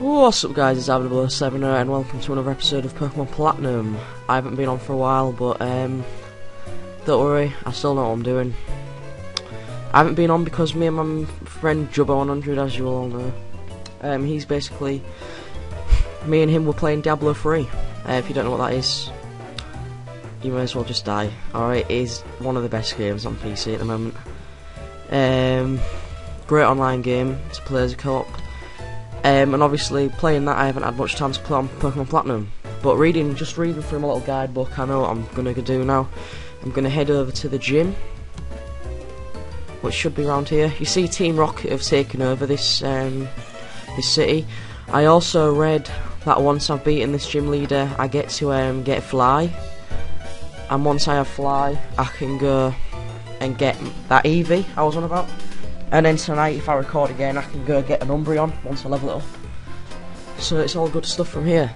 What's up guys, it's Abdul7 and welcome to another episode of Pokemon Platinum. I haven't been on for a while, but um, don't worry, I still know what I'm doing. I haven't been on because me and my friend Jubbo100, as you all know, um, he's basically, me and him were playing Diablo 3. Uh, if you don't know what that is, you may as well just die. Alright, it is one of the best games on PC at the moment. Um, great online game to play as a co-op. Um, and obviously, playing that, I haven't had much time to play on Pokemon Platinum. But reading, just reading through my little guidebook, I know what I'm gonna do now. I'm gonna head over to the gym, which should be around here. You see, Team Rocket have taken over this um, this city. I also read that once I've beaten this gym leader, I get to um, get Fly, and once I have Fly, I can go and get that Eevee I was on about. And then tonight, if I record again, I can go get an Umbreon once I level it up. So it's all good stuff from here.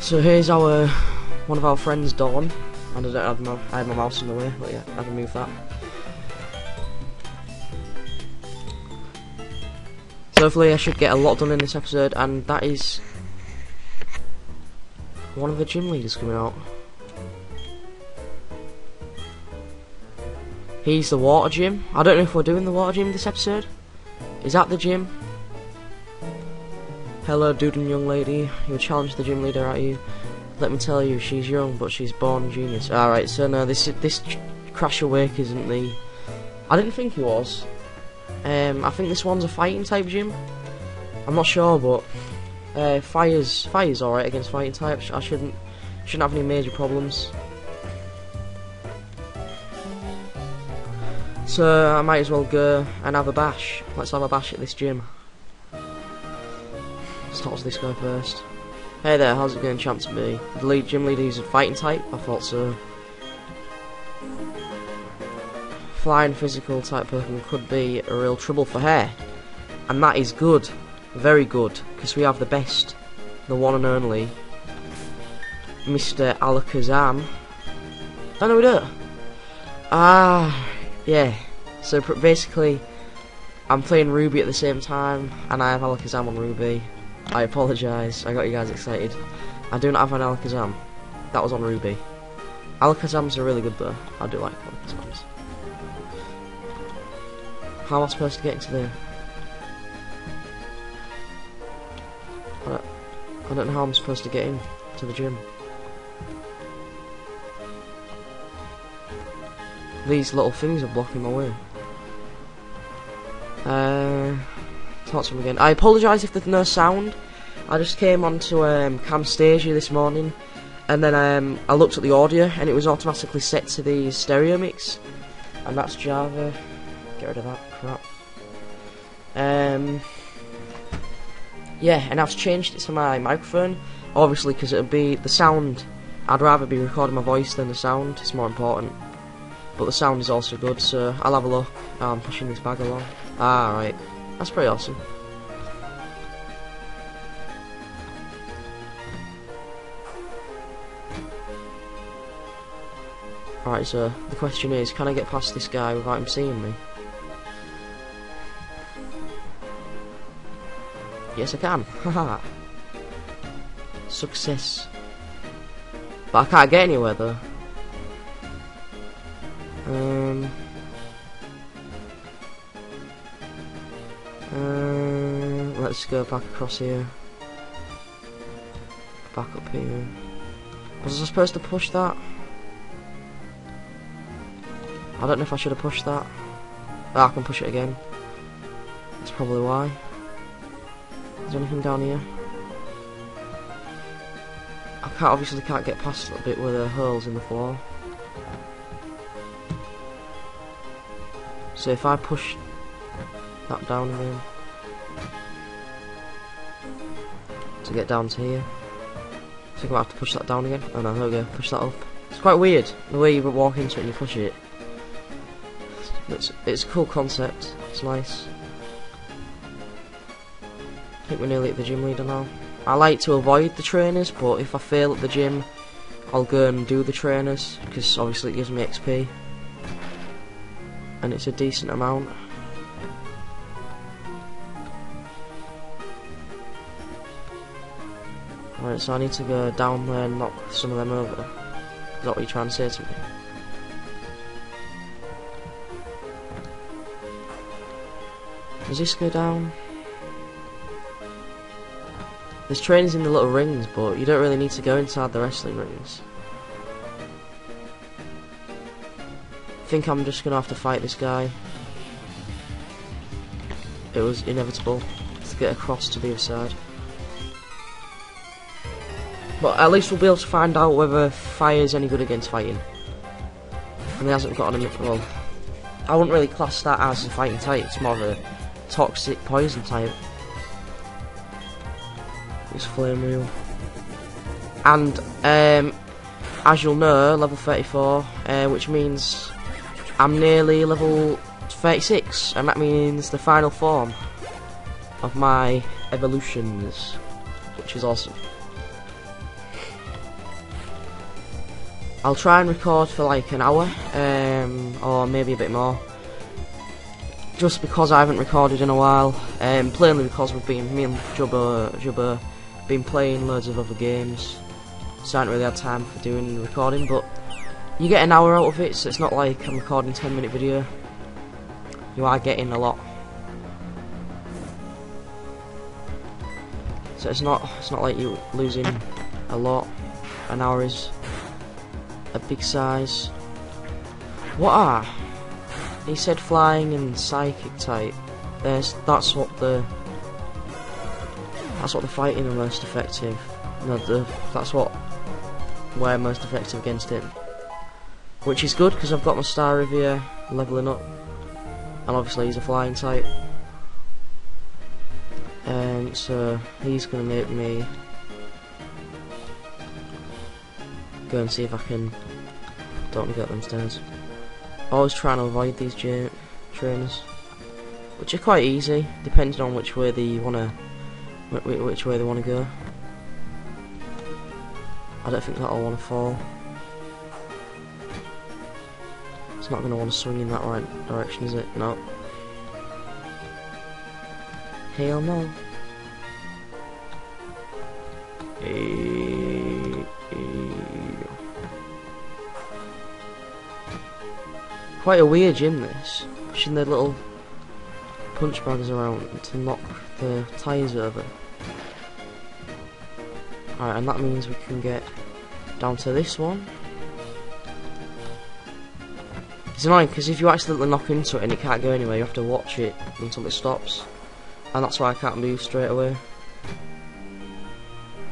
So here's our one of our friends, Dawn. I don't have my I had my mouse in the way, but yeah, I can move that. So hopefully I should get a lot done in this episode, and that is one of the gym leaders coming out. He's the water gym. I don't know if we're doing the water gym this episode. Is that the gym? Hello, dude and young lady. You challenge the gym leader, are you? Let me tell you, she's young, but she's born genius. Alright, so no, this this Crasher Wake isn't the... I didn't think he was. Um, I think this one's a fighting type gym. I'm not sure, but... Uh, fire's, fire's alright against fighting types. I shouldn't, shouldn't have any major problems. So I might as well go and have a bash. Let's have a bash at this gym. Let's talk to this guy first. Hey there, how's it going, champ to me? The lead gym leader is a fighting type? I thought so. Flying physical type Pokemon could be a real trouble for hair. And that is good. Very good. Because we have the best. The one and only. Mr. Alakazam. Oh no we don't. Ah, yeah. So basically, I'm playing Ruby at the same time, and I have Alakazam on Ruby. I apologise, I got you guys excited. I do not have an Alakazam. That was on Ruby. Alakazams are really good though. I do like Alakazams. How am I supposed to get into there? I don't, I don't know how I'm supposed to get in to the gym. These little things are blocking my way. Uh, talk to him again. I apologise if there's no sound. I just came onto um, Camtasia this morning, and then um, I looked at the audio, and it was automatically set to the stereo mix, and that's Java. Get rid of that crap. Um, yeah, and I've changed it to my microphone, obviously because it would be the sound. I'd rather be recording my voice than the sound. It's more important. But the sound is also good, so I'll have a look. Oh, I'm pushing this bag along. Ah, right. That's pretty awesome. Alright, so the question is, can I get past this guy without him seeing me? Yes, I can. Haha. Success. But I can't get anywhere, though. Um... Uh, let's go back across here. Back up here. Was I supposed to push that? I don't know if I should have pushed that. Oh, I can push it again. That's probably why. Is there anything down here? I can't obviously can't get past that bit where there are holes in the floor. So if I push that down again to get down to here. So I'm gonna have to push that down again. Oh no, there we go. Push that up. It's quite weird the way you walk into it and you push it. It's it's a cool concept. It's nice. I think we're nearly at the gym leader now. I like to avoid the trainers, but if I fail at the gym, I'll go and do the trainers because obviously it gives me XP, and it's a decent amount. So I need to go down there and knock some of them over. Is that what you're trying to say to me? Does this go down? There's trains in the little rings, but you don't really need to go inside the wrestling rings. I think I'm just gonna have to fight this guy. It was inevitable to get across to the other side. But at least we'll be able to find out whether fire is any good against fighting. And he hasn't got any. Well, I wouldn't really class that as a fighting type. It's more of a toxic poison type. It's flame wheel. And um, as you'll know, level 34, uh, which means I'm nearly level 36, and that means the final form of my evolutions, which is awesome. I'll try and record for like an hour, um, or maybe a bit more. Just because I haven't recorded in a while, um, plainly because we've been, me and Jubba, been playing loads of other games, so I haven't really had time for doing recording, but you get an hour out of it, so it's not like I'm recording a 10 minute video. You are getting a lot. So it's not it's not like you losing a lot. An hour is a big size. What are? He said flying and psychic type. There's that's what the that's what the fighting are most effective. No, the that's what we're most effective against it. Which is good because I've got my Staravia leveling up. And obviously he's a flying type. Um, so he's to make me go and see if I can don't get them stairs. Always trying to avoid these trainers, which are quite easy, depending on which way they wanna, which way they wanna go. I don't think that'll wanna fall. It's not going to want to swing in that right direction, is it? No. Hell no. Quite a weird gym this. Pushing the little punch bags around to knock the tyres over. Alright, and that means we can get down to this one. It's annoying because if you accidentally knock into it and it can't go anywhere, you have to watch it until it stops. And that's why I can't move straight away.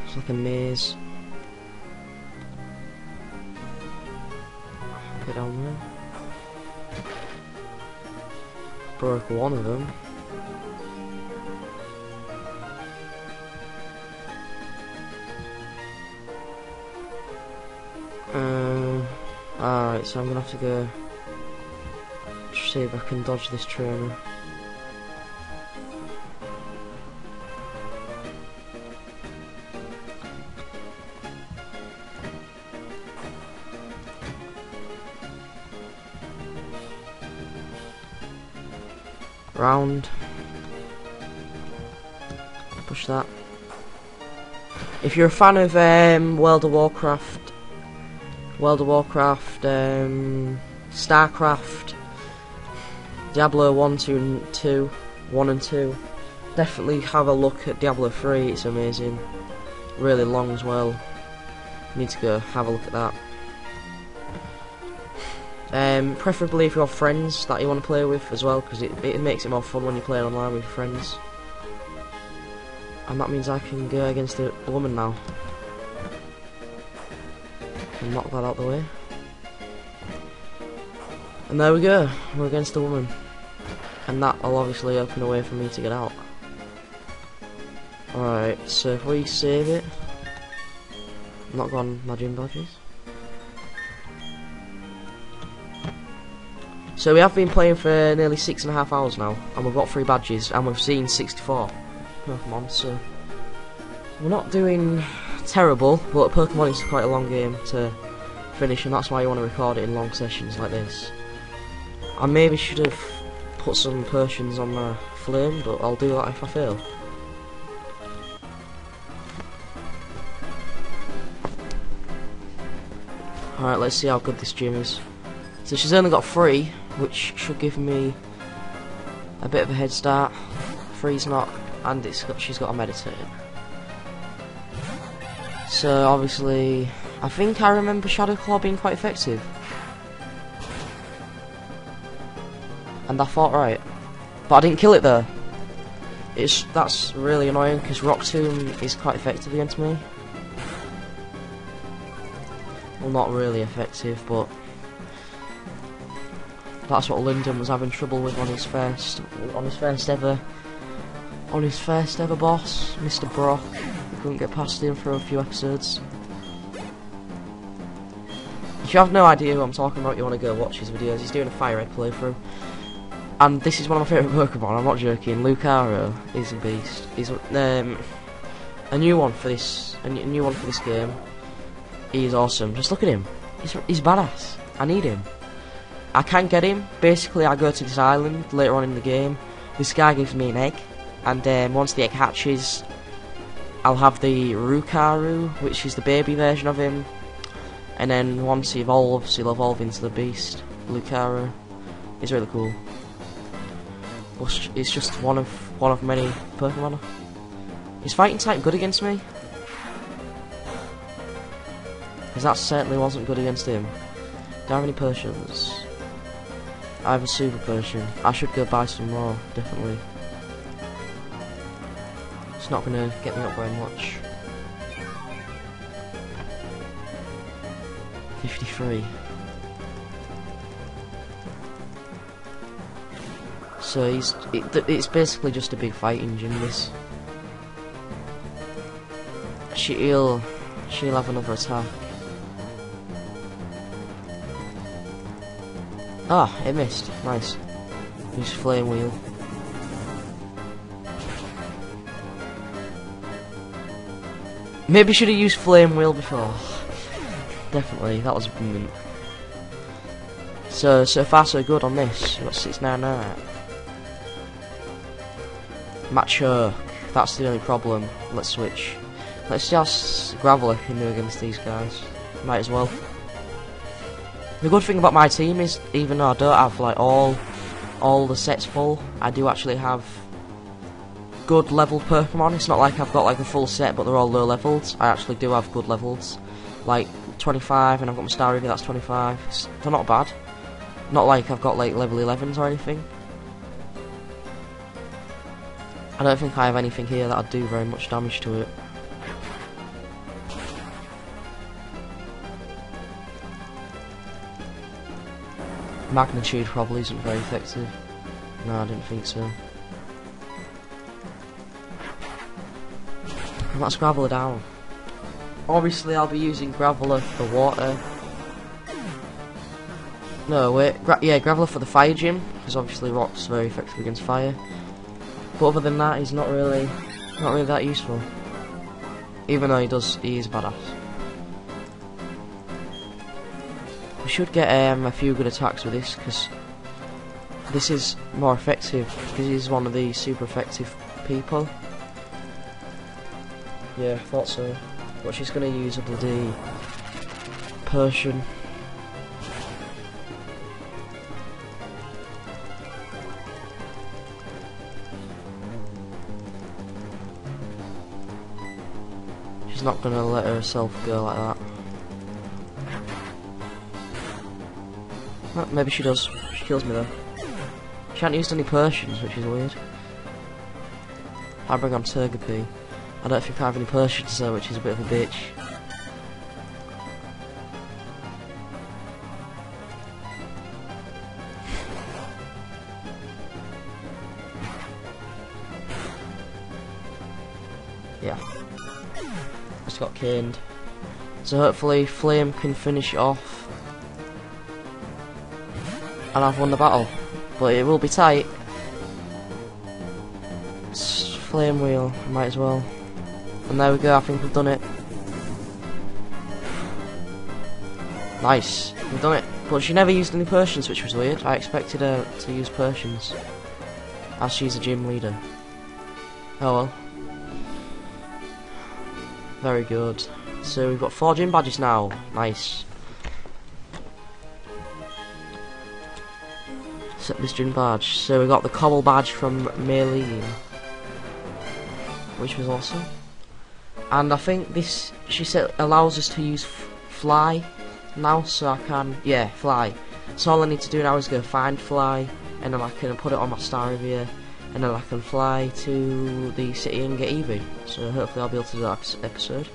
It's like a maze. Broke one of them. Uh, Alright, so I'm gonna have to go see if I can dodge this trainer. If you're a fan of um, World of Warcraft, World of Warcraft, um, StarCraft, Diablo 1, 2, and 2, 1 and 2. Definitely have a look at Diablo 3, it's amazing. Really long as well. Need to go have a look at that. Um, preferably if you have friends that you want to play with as well, because it, it makes it more fun when you play online with friends. And that means I can go against a woman now. And knock that out the way. And there we go, we're against a woman. And that'll obviously open a way for me to get out. Alright, so if we save it, I'm not gone my gym badges. So we have been playing for nearly six and a half hours now, and we've got three badges, and we've seen 64 Pokemon, so we're not doing terrible, but Pokemon is quite a long game to finish, and that's why you want to record it in long sessions like this. I maybe should have put some Persians on my flame, but I'll do that if I fail. Alright, let's see how good this gym is. So she's only got three, which should give me a bit of a head start. Three's not and it's got, she's got a Meditite. So obviously, I think I remember Shadow Claw being quite effective. And I thought right. But I didn't kill it though. It's That's really annoying because Rock Tomb is quite effective against me. Well, not really effective, but that's what Lyndon was having trouble with on his first, on his first ever, on his first ever boss, Mr. Brock. He couldn't get past him for a few episodes. If you have no idea who I'm talking about, you want to go watch his videos. He's doing a Fire Red playthrough. And this is one of my favourite Pokemon, I'm not joking. Lucario is a beast. He's um, a new one for this, a new one for this game. He's awesome. Just look at him. He's, he's badass. I need him. I can't get him. Basically, I go to this island later on in the game. This guy gives me an egg, and um, once the egg hatches, I'll have the Rukaru, which is the baby version of him. And then once he evolves, he'll evolve into the beast, Lucario. He's really cool. It's just one of one of many Pokemon. Is fighting type good against me? Because that certainly wasn't good against him. Do I have any potions? I have a super potion. I should go buy some more, definitely. It's not going to get me up very much. 53. So he's it, it's basically just a big fighting gym. This. She'll she'll have another attack. Ah, it missed. Nice. Use flame wheel. Maybe should have used flame wheel before. Definitely, that was brilliant. So so far so good on this. Got six nine nine. Machoke. That's the only problem. Let's switch. Let's just Graveler can do against these guys. Might as well. The good thing about my team is, even though I don't have like all all the sets full, I do actually have good leveled Pokemon. It's not like I've got like a full set, but they're all low levels. I actually do have good levels, like 25, and I've got my Staravia, that's 25. It's, they're not bad. Not like I've got like level 11s or anything. I don't think I have anything here that'd do very much damage to it. Magnitude probably isn't very effective. No, I didn't think so. Let's Graveler down. Obviously, I'll be using Graveler for water. No, wait. Gra yeah, Graveler for the fire gym, because obviously Rock's very effective against fire. But other than that, he's not really, not really that useful. Even though he does, he is badass. We should get um, a few good attacks with this because this is more effective because he's one of the super effective people. Yeah, thought so. But she's to use a bloody Persian. She's not to let herself go like that. Well, maybe she does. She kills me though. She hasn't used any Persians, which is weird. I bring on Togepi. I don't think I have any Persians though, which is a bit of a bitch. yeah. Just got caned. So hopefully Flame can finish off and I've won the battle. But it will be tight. flame wheel, might as well. And there we go, I think we've done it. Nice, we've done it. But she never used any Persians, which was weird. I expected her to use Persians. As she's a gym leader. Oh well. Very good. So we've got four gym badges now. Nice. Set this gym badge. So we got the cobble badge from Maylene. Which was awesome. And I think this she said allows us to use fly now, so I can yeah fly. So all I need to do now is go find fly, and then I can put it on my star and then I can fly to the city and get Eevee. So hopefully I'll be able to do that episode.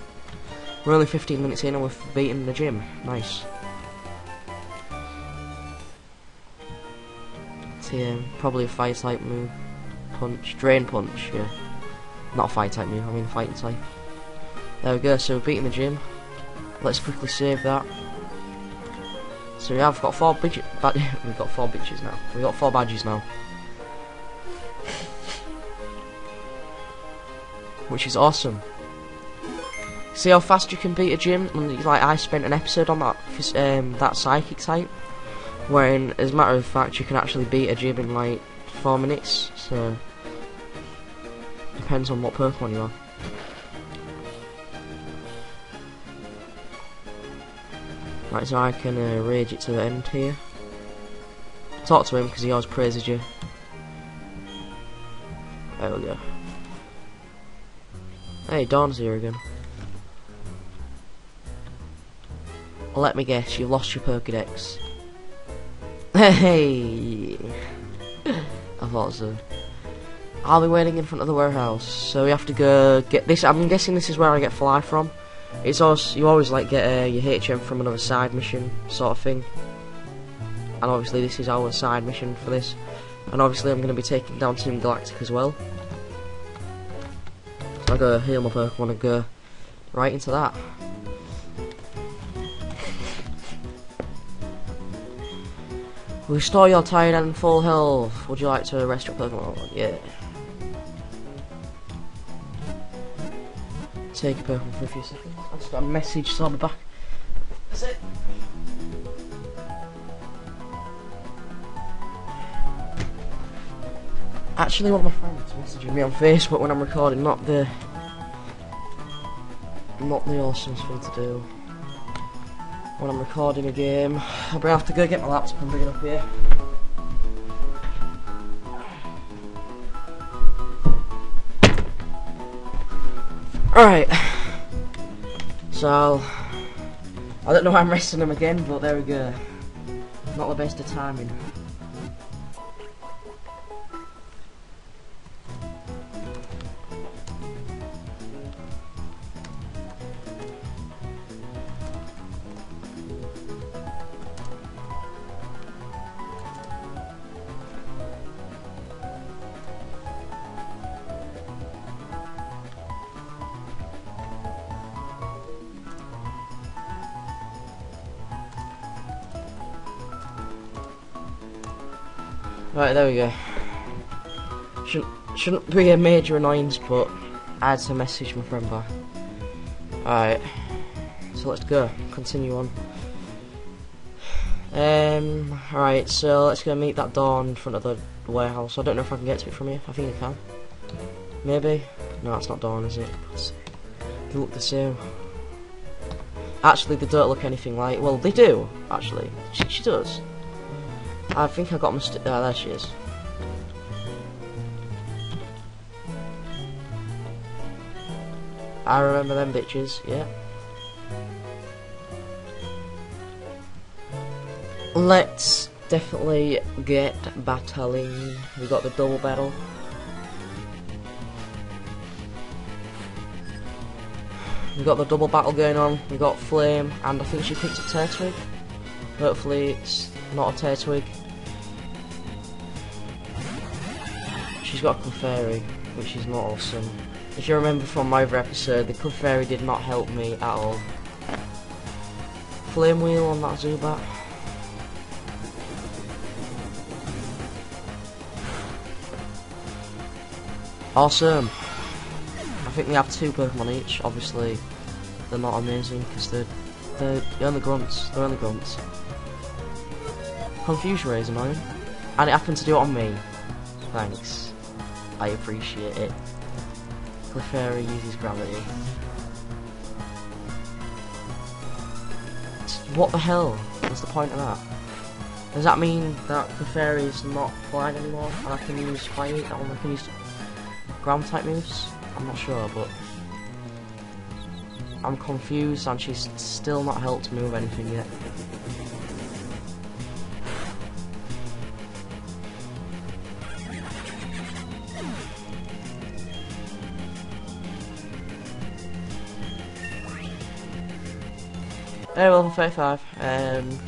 We're only 15 minutes in and we've beaten the gym. Nice. TM, probably a fire type move. Punch, drain punch, yeah. Not a fire type move, I mean fighting type. There we go, so we're beating the gym. Let's quickly save that. So we have got four badges. We've got four badges now. We've got four badges now. Which is awesome. See how fast you can beat a gym? Like I spent an episode on that um, that psychic type, wherein, as a matter of fact, you can actually beat a gym in like four minutes. So depends on what Pokemon you are. Right, so I can uh, rage it to the end here. Talk to him because he always praises you. There we go. Hey, Dawn's here again. Let me guess, you lost your Pokedex. Hey! I thought so. I'll be waiting in front of the warehouse, so we have to go get this. I'm guessing this is where I get fly from. It's always you always like get uh, your HM from another side mission sort of thing. And obviously this is our side mission for this. And obviously I'm going to be taking down Team Galactic as well. So I go heal my Pokemon and go right into that. Restore your tired and full health. Would you like to rest your Pokemon? Yeah. Take a Pokemon for a few seconds. I just got a message, so I'll be back. That's it. Actually, one of my friends messaging me on Facebook when I'm recording, not the not the awesomest thing to do when I'm recording a game. I'll probably have to go get my laptop and bring it up here. Alright. So, I don't know why I'm resting them again, but there we go. Not the best of timing. Right, there we go. Shouldn't, shouldn't be a major annoyance, but I had to message my friend back. Alright, so let's go, continue on. Um, alright, so let's go meet that door in front of the warehouse. I don't know if I can get to it from here. I think I can. Maybe? No, it's not Dawn, is it? They look the same. Actually, they don't look anything like... Well, they do, actually. She, she does. I think I got. St oh, there she is. I remember them bitches, yeah. Let's definitely get battling. We got the double battle. We got the double battle going on. We got Flame, and I think she picked up Turtwig. Hopefully it's not a Turtwig. She's got a Clefairy, which is not awesome. If you remember from my other episode, the Clefairy did not help me at all. Flame Wheel on that Zubat. Awesome. I think we have two Pokemon each. Obviously, they're not amazing because they're, they're, they're only grunts. They're only grunts. Confusion Ray is annoying. And it happened to do it on me. Thanks. I appreciate it. Clefairy uses gravity. What the hell? What's the point of that? Does that mean that Clefairy is not flying anymore and I can use fire and I can use ground type moves? I'm not sure, but I'm confused and she's still not helped move anything yet. Hey, level 35. Um,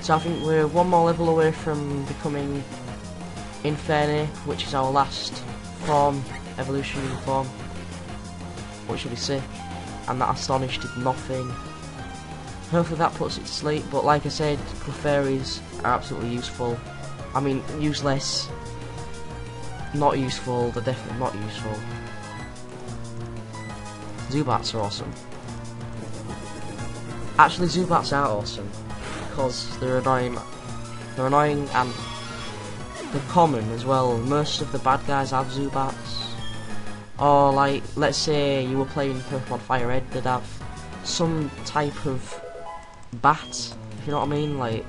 so I think we're one more level away from becoming Infernape, which is our last form, evolution form, which will be sick. And that Astonish did nothing. Hopefully that puts it to sleep, but like I said, Clefairies are absolutely useful. I mean, useless, not useful, they're definitely not useful. Zubats are awesome. Actually, Zubats are awesome because they're annoying. They're annoying and they're common as well. Most of the bad guys have Zubats. Or like, let's say you were playing Pokemon Fire Red, they'd have some type of bat. If you know what I mean, like.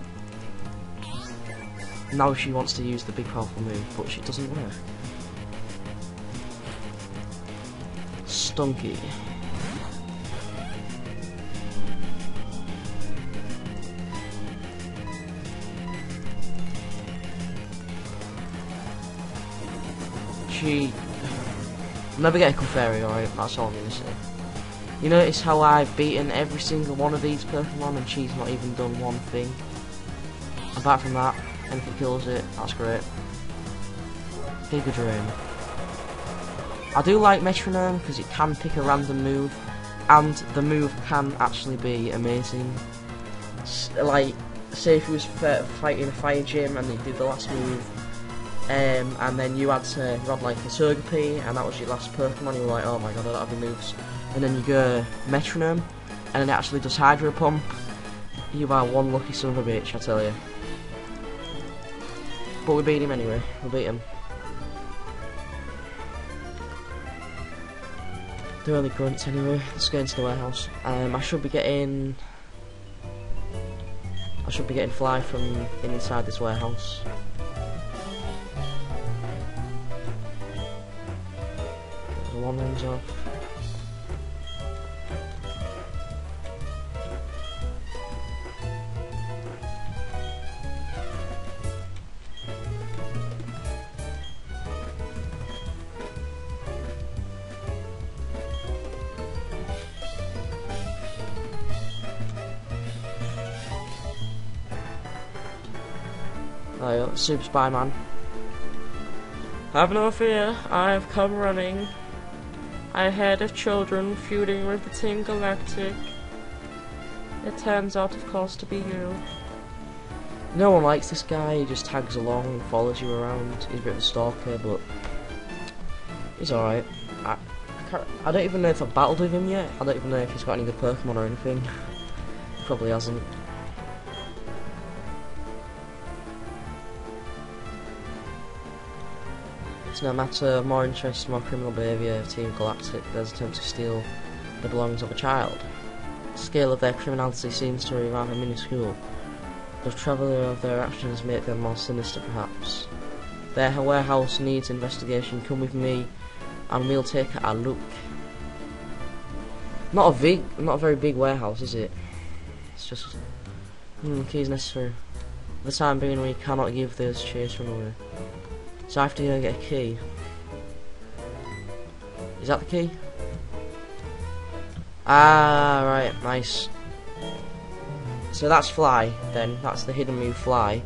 Now she wants to use the big powerful move, but she doesn't work. Stunky. She... never get a Clefairy, alright? That's all I'm gonna say. You notice how I've beaten every single one of these Pokemon and she's not even done one thing? Apart from that, if it kills it, that's great. Giga Drain. I do like Metronome because it can pick a random move and the move can actually be amazing. S like, say if he was fighting a fire gym and he did the last move um, and then you had to run like Togepi, and that was your last Pokemon, you were like, oh my god, I don't have any moves. And then you go Metronome, and then it actually does Hydro Pump. You are one lucky son of a bitch, I tell you. But we beat him anyway, we beat him. They're only grunts anyway, let's go into the warehouse. Um, I should be getting... I should be getting fly from inside this warehouse. Oh, Super Spy Man. Have no fear, I have come running. I heard of children feuding with the Team Galactic. It turns out, of course, to be you. No one likes this guy, he just tags along and follows you around. He's a bit of a stalker, but he's alright. I, I, I, don't even know if I've battled with him yet. I don't even know if he's got any good Pokemon or anything. Probably hasn't. No matter more interest, more criminal behaviour of Team Galactic, there's attempt to steal the belongings of a child. The scale of their criminality seems to be rather minuscule. The travel of their actions make them more sinister perhaps. Their warehouse needs investigation. Come with me and we'll take a look. Not a big, not a very big warehouse, is it? It's just, hmm, keys necessary. For the time being, we cannot give this chase run away. So I have to go get a key. Is that the key? Ah, right, nice. So that's fly, then. That's the hidden move fly.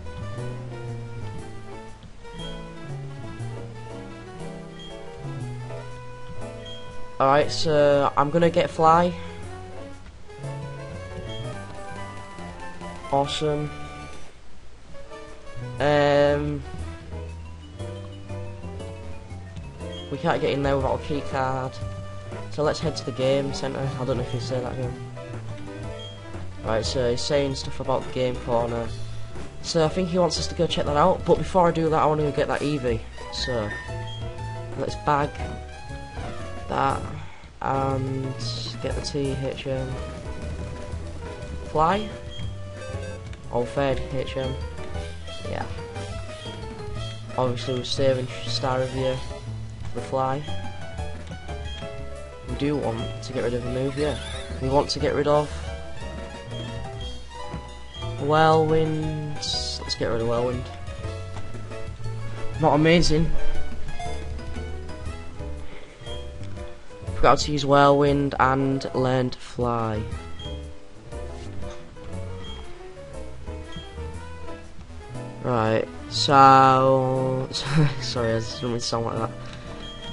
Alright, so I'm gonna get fly. Awesome. Um... We can't get in there without a key card. So let's head to the game centre. I don't know if you say that again. Right, so he's saying stuff about the game corner. So I think he wants us to go check that out. But before I do that, I want to get that Eevee. So let's bag that and get the THM. Fly. Old Fed HM. yeah. Obviously we're saving Star for the fly. We do want to get rid of the move, yeah. We want to get rid of Whirlwind. Let's get rid of Whirlwind. Not amazing. Forgot to use Whirlwind and learned Fly. Right, so... sorry, I didn't mean to sound like that.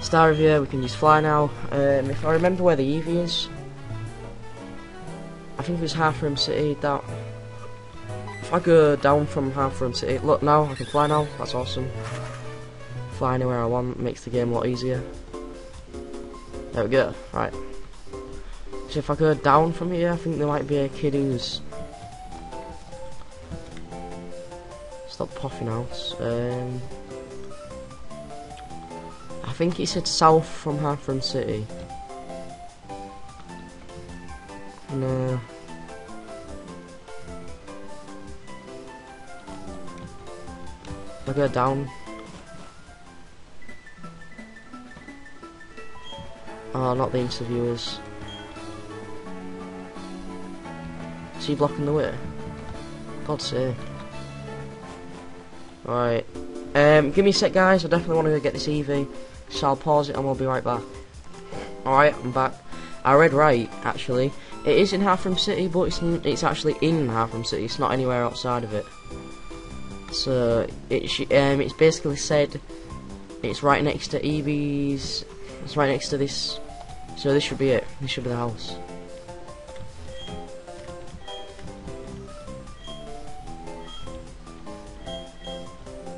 Staravia, we can use Fly now. Um, if I remember where the Eevee is... I think it was Hearthome City, that... If I go down from Hearthome City... Look, now, I can fly now, that's awesome. Fly anywhere I want, makes the game a lot easier. There we go, right. So if I go down from here, I think there might be a kid who's Stop puffing out. Um, I think he said south from Hearthome City. No. I go down. Oh, not the interviewers. Is he blocking the way? God's sake. Right. Um, give me a sec, guys. I definitely want to go get this Eevee. So I'll pause it and we'll be right back. Alright, I'm back. I read right, actually. It is in Hearthome City, but it's, it's actually in Hearthome City. It's not anywhere outside of it. So, it um, it's basically said it's right next to Eevee's... It's right next to this. So this should be it. This should be the house.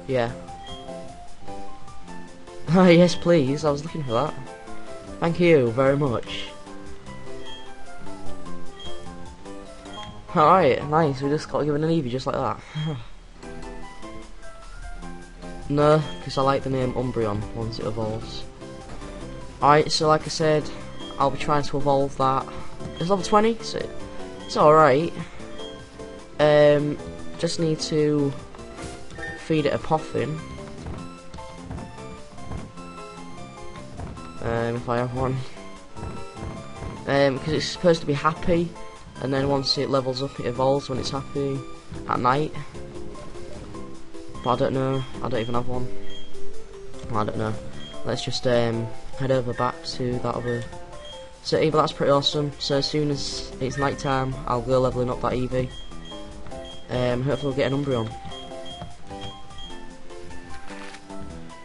Yeah. Ah, yes, please. I was looking for that. Thank you very much. Alright, nice. We just got given an Eevee just like that. no, because I like the name Umbreon once it evolves. Alright, so like I said, I'll be trying to evolve that. It's level 20, so it's alright. Um, just need to feed it a Poffin. Um, if I have one. Um, because it's supposed to be happy, and then once it levels up, it evolves when it's happy at night. But I don't know. I don't even have one. I don't know. Let's just um, head over back to that other city. But that's pretty awesome. So as soon as it's night time, I'll go leveling up that Eevee. Um, hopefully we'll get an Umbreon.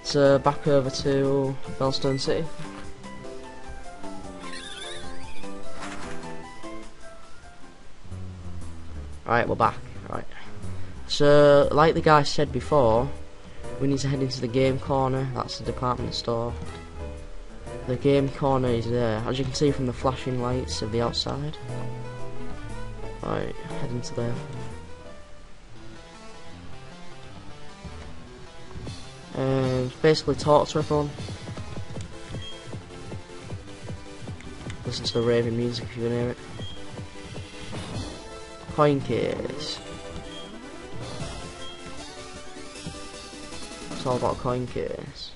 So back over to Veilstone City. Right, we're back. Right. So, like the guy said before, we need to head into the game corner. That's the department store. The game corner is there, as you can see from the flashing lights of the outside. Right, head into there. and basically talk to everyone. Listen to the raving music if you can hear it. Coin case. It's all about coin case.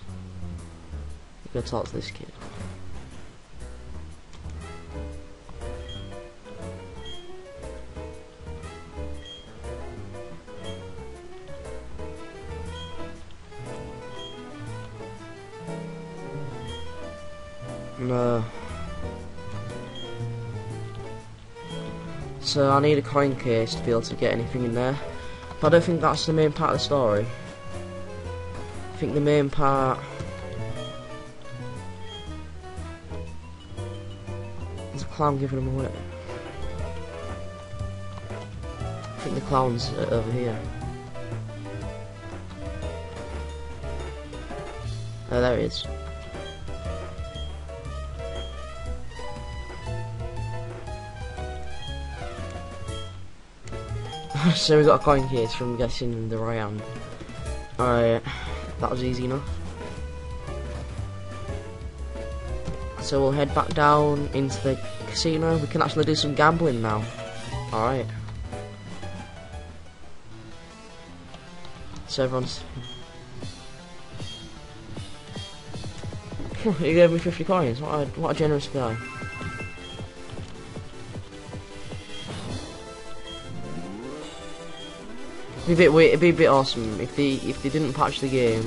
You go talk to this kid. I need a coin case to be able to get anything in there. But I don't think that's the main part of the story. I think the main part... There's a clown giving him away. I think the clown's over here. Oh, there he is. So we got a coin case from guessing the right Ryan. Alright, that was easy enough. So we'll head back down into the casino. We can actually do some gambling now. Alright. So everyone's... he gave me 50 coins, what a, what a generous guy. It'd be a bit it'd be a bit awesome if they if they didn't patch the game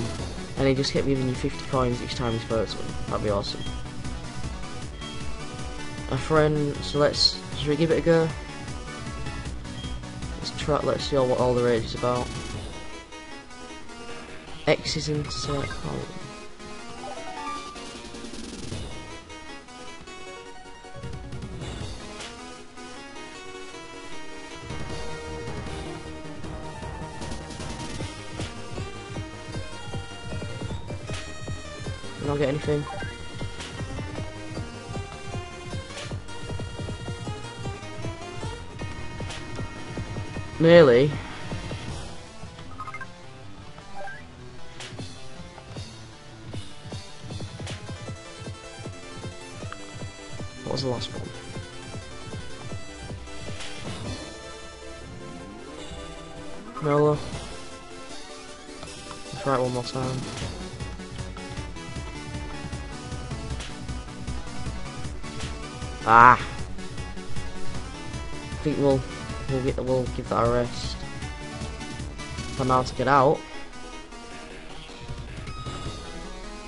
and they just kept giving you 50 coins each time you spoke to them. That'd be awesome. A friend, so let's should we give it a go? Let's try. Let's see all, what all the rage is about. X is in column. Anything. Nearly. What was the last one? Miller. Let's try it one more time. Ah. I think we'll we'll get we'll give that a rest. For now to get out.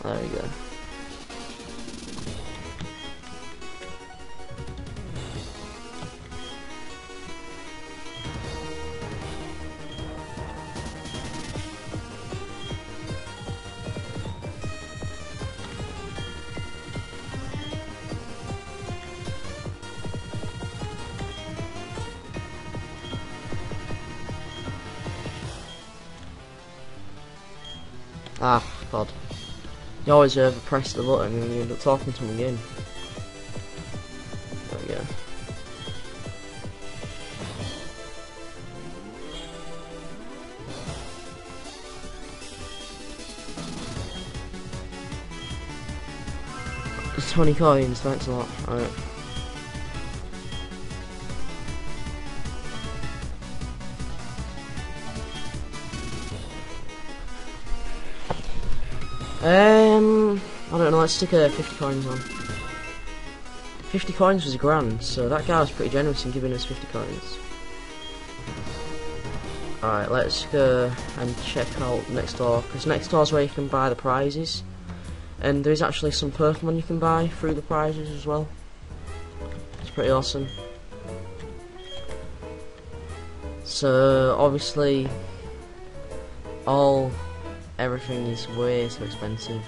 There we go. You always ever press the button and you end up talking to him again. There we go. There's 20 coins, thanks a lot. Alright. Let's stick a 50 coins on. 50 coins was a grand, so that guy was pretty generous in giving us 50 coins. Alright, let's go and check out next door, because next door is where you can buy the prizes. And there's actually some Pokemon you can buy through the prizes as well. It's pretty awesome. So, obviously, all everything is way too expensive.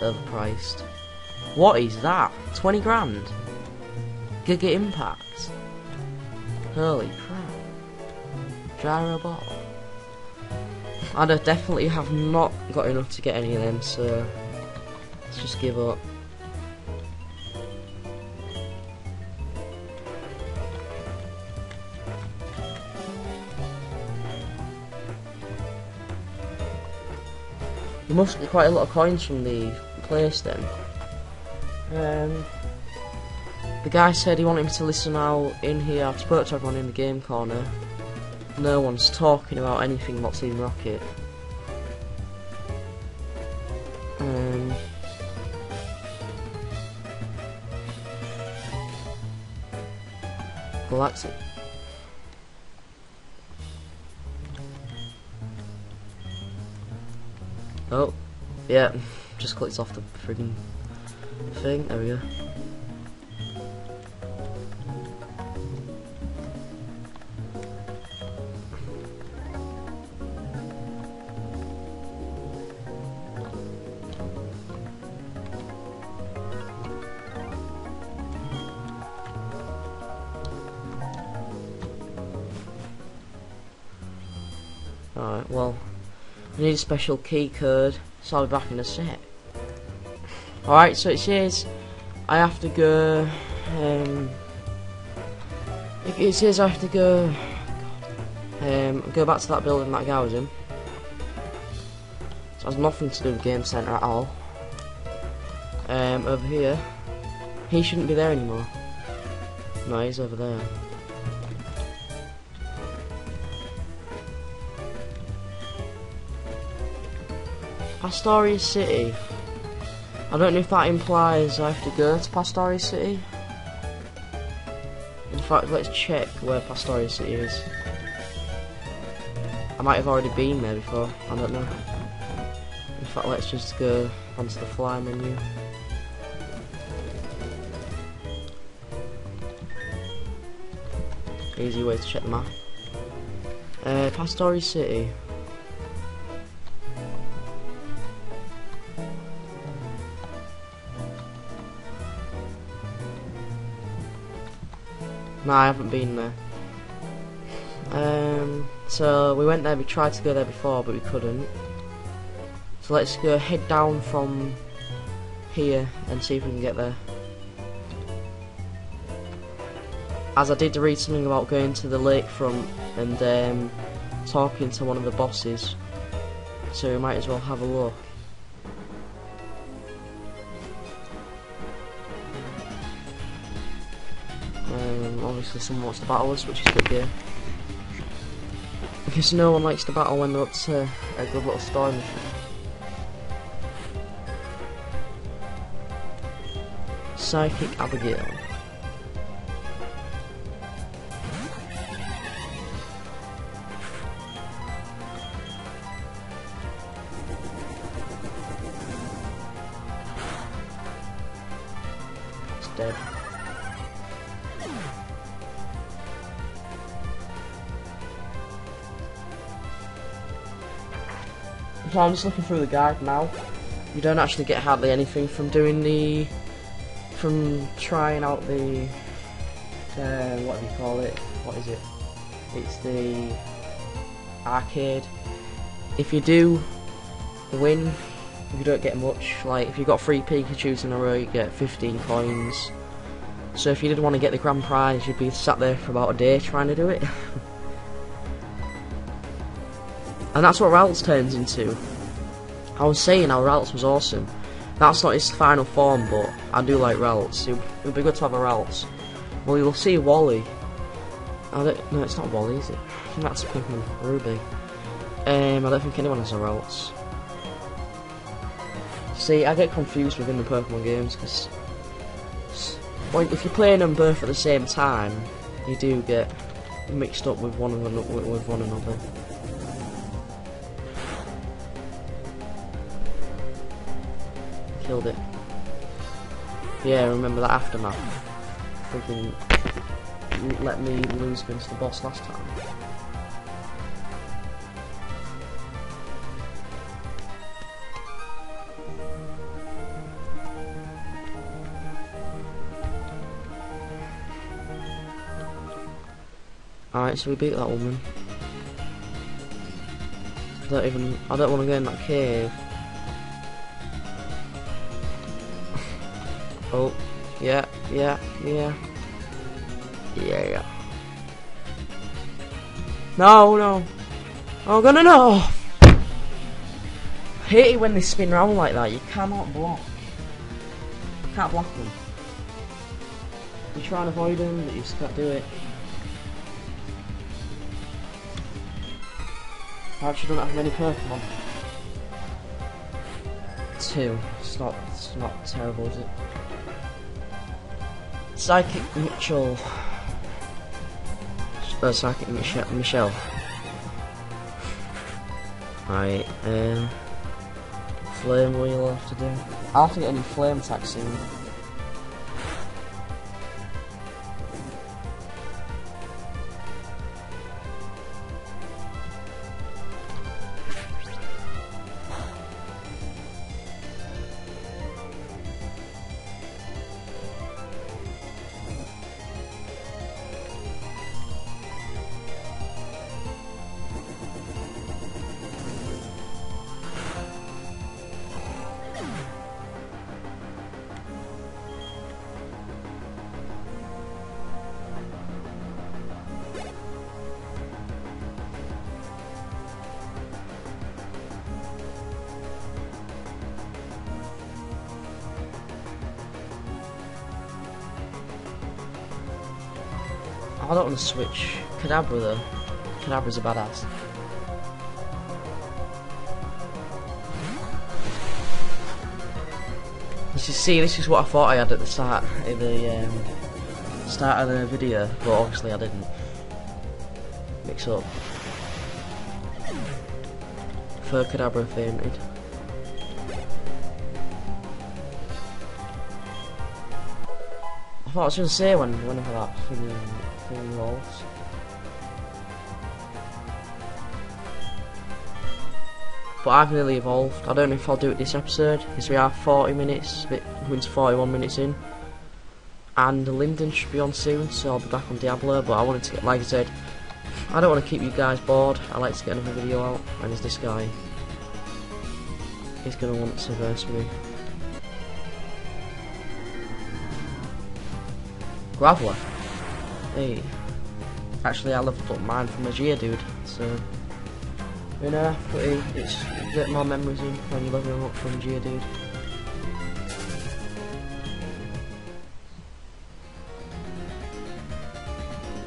Overpriced. What is that? 20 grand? Giga Impact? Holy crap. Gyro Ball. I definitely have not got enough to get any of them, so let's just give up. You must get quite a lot of coins from the place then. Um, the guy said he wanted me to listen out in here. I've spoke to everyone in the game corner. No one's talking about anything but Team Rocket. Um. Oh, yeah, just clicked off the friggin' thing. There we go. Alright, well, I need a special key code, so I'll be back in a sec. Alright, so it says I have to go, um, it, says I have to go, um, go back to that building that guy was in. So it has nothing to do with Game Centre at all. Um, over here, he shouldn't be there anymore. No, he's over there. Pastoria City. I don't know if that implies I have to go to Pastoria City. In fact, let's check where Pastoria City is. I might have already been there before, I don't know. In fact, let's just go onto the fly menu. Easy way to check the map. Uh, Pastoria City. No, I haven't been there. Um, so we went there, we tried to go there before, but we couldn't. So let's go head down from here and see if we can get there. As I did read something about going to the lakefront and um, talking to one of the bosses, so we might as well have a look. Obviously someone wants to battle us, which is good here. Because no one likes to battle when they're up to a good little mission. Psychic Abigail. I'm just looking through the guide now. You don't actually get hardly anything from doing the, from trying out the, uh, what do you call it? What is it? It's the arcade. If you do win, you don't get much. Like if you got three Pikachu's in a row, you get 15 coins. So if you did want to get the grand prize, you'd be sat there for about a day trying to do it. And that's what Ralts turns into. I was saying how Ralts was awesome. That's not his final form, but I do like Ralts. It would be good to have a Ralts. Well, you'll see Wally. I don't, no, it's not Wally, is it? That's Pokemon Ruby. Um, I don't think anyone has a Ralts. See, I get confused within the Pokemon games because well, if you're playing them both at the same time, you do get mixed up with one another. With one another. Killed it. Yeah, remember that aftermath. Freaking let me lose against the boss last time. Alright, so we beat that woman. I don't even I don't wanna go in that cave. Oh, yeah, yeah, yeah. Yeah, yeah. No, no. I'm gonna know. Hate it when they spin round like that. You cannot block. You can't block them. You try and avoid them, but you just can't do it. I actually don't have many Pokemon. Two. It's not. It's not terrible, is it? Psychic Mitchell. Uh, Psychic Michelle. Michelle. Right, um. Flame wheel have to do. I'll have to get any flame attack soon. Switch Kadabra though. Kadabra's a badass. This is see, this is what I thought I had at the start of the um, start of the video, but obviously I didn't. Mix up. Furcadabra fainted. I thought I was going to say when whenever that thing, But I've nearly evolved. I don't know if I'll do it this episode, because we are 40 minutes, into 41 minutes in. And Linden should be on soon, so I'll be back on Diablo, but I wanted to get, like I said, I don't want to keep you guys bored. I like to get another video out, and there's this guy. He's going to want to verse me. Graveler. Hey. Actually, I leveled up mine from a dude. so... You know, pretty, it's a bit more memories in when you level up from Geodude.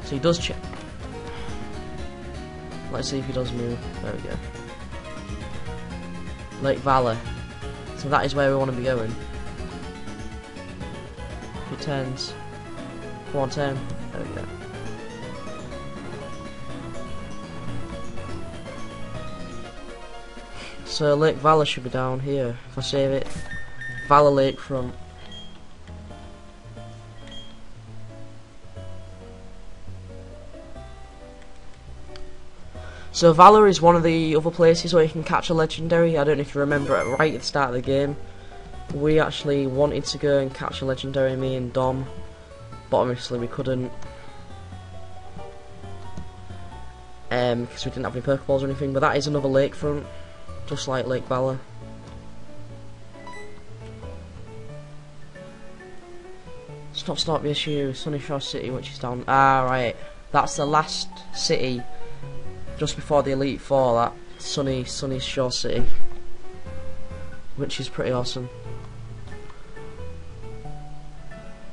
So he does check. Let's see if he does move. There we go. Lake Valor. So that is where we want to be going. It turns. Come on, turn. So Lake Valor should be down here. If I save it. Valor Lake front. So Valor is one of the other places where you can catch a legendary. I don't know if you remember it right at the start of the game. We actually wanted to go and catch a legendary, me and Dom, but obviously we couldn't. Um, because we didn't have any Pokeballs or anything, but that is another lakefront, just like Lake Valor. Stop, stop, the issue, Sunyshore City, which is down. Ah, right. That's the last city just before the Elite Four, that sunny, Sunyshore City, which is pretty awesome.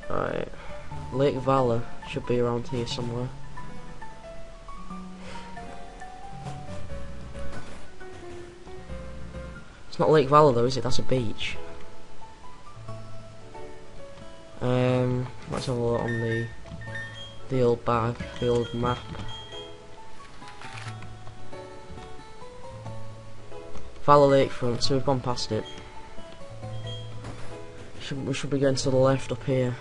Right, Lake Valor should be around here somewhere. It's not Lake Valor though, is it? That's a beach. Um, let's have a look on the the old bag, the old map. Valor Lakefront, so we've gone past it. Should, we should be going to the left up here.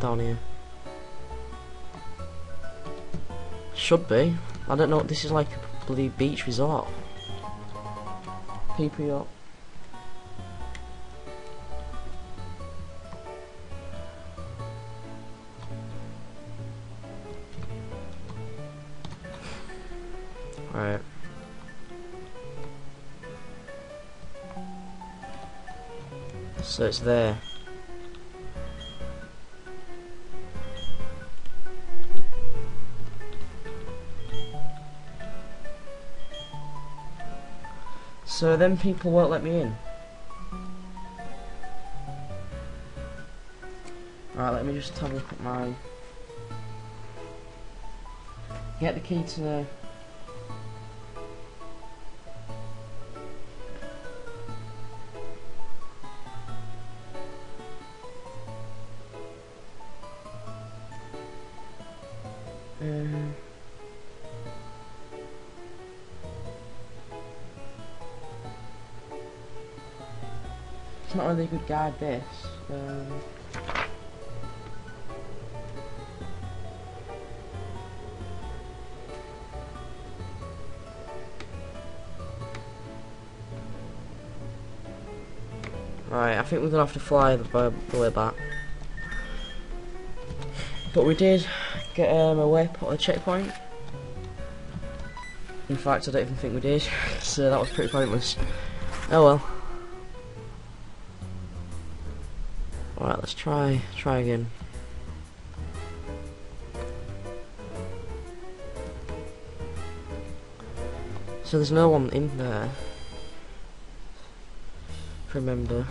Down here. Should be. I don't know, this is like a bloody beach resort. PP up. Right. So it's there. So then people won't let me in. Alright, let me just have a look at my... Get the key to the good guide this. Um, right, I think we're gonna have to fly the, the way back. But we did get um, a waypoint, a checkpoint. In fact, I don't even think we did, so that was pretty pointless. Oh well. Try, try again. So there's no one in there. Remember.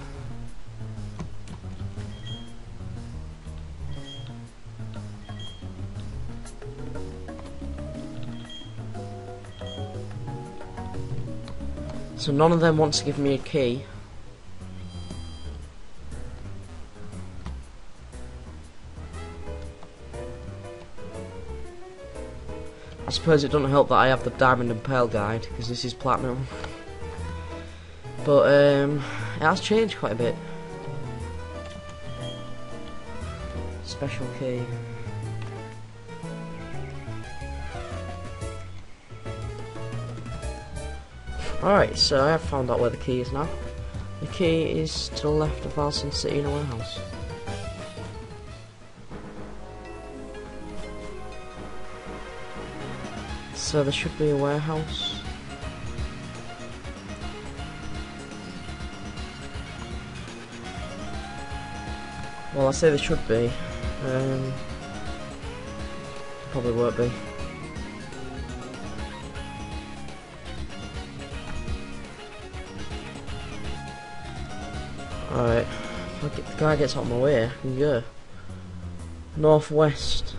So none of them wants to give me a key. Suppose it doesn't help that I have the Diamond and Pearl guide, because this is Platinum. But, um, it has changed quite a bit. Special key. Alright, so I have found out where the key is now. The key is to the left of Veilstone City in a warehouse. So there should be a warehouse. Well, I say there should be. Um, probably won't be. Alright, if the guy gets out of my way, I can go. Northwest.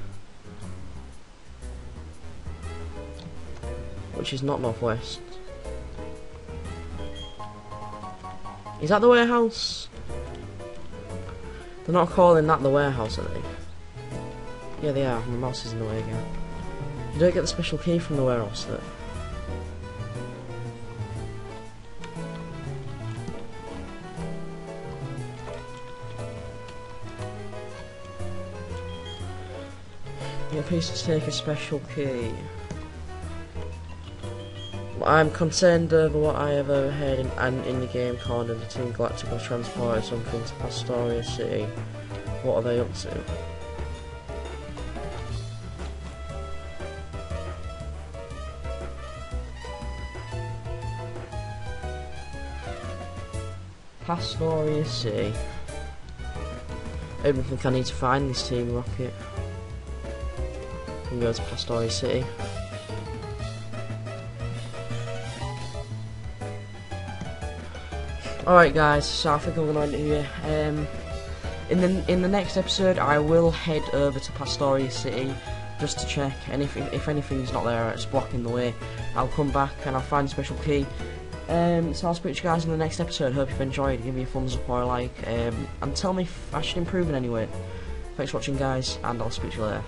Which is not northwest. Is that the warehouse? They're not calling that the warehouse, are they? Yeah, they are. My mouse is in the way again. You don't get the special key from the warehouse, though. Your piece to take a special key. I'm concerned over what I have overheard in, and in the game corner the Team Galactic have transported something to Pastoria City. What are they up to? Pastoria City. I don't think I need to find this Team Rocket. And go to Pastoria City. Alright guys, so I think I'm gonna end it here. Um, in the in the next episode I will head over to Pastoria City just to check and if, if anything's not there it's blocking the way I'll come back and I'll find a special key. Um, so I'll speak to you guys in the next episode. Hope you've enjoyed give me a thumbs up or a like um, and tell me if I should improve in any way. Thanks for watching guys and I'll speak to you later